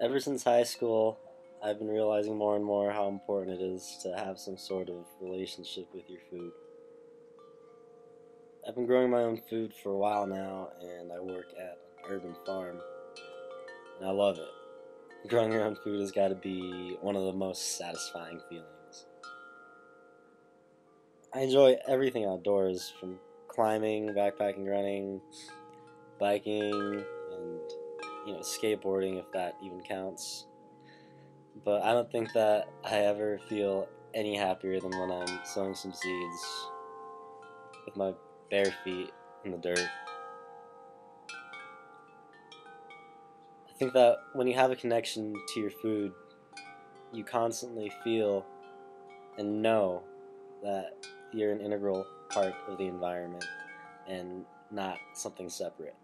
ever since high school, I've been realizing more and more how important it is to have some sort of relationship with your food. I've been growing my own food for a while now, and I work at an urban farm, and I love it. Growing your own food has got to be one of the most satisfying feelings. I enjoy everything outdoors, from climbing, backpacking, running, biking, you know, skateboarding if that even counts. But I don't think that I ever feel any happier than when I'm sowing some seeds with my bare feet in the dirt. I think that when you have a connection to your food, you constantly feel and know that you're an integral part of the environment and not something separate.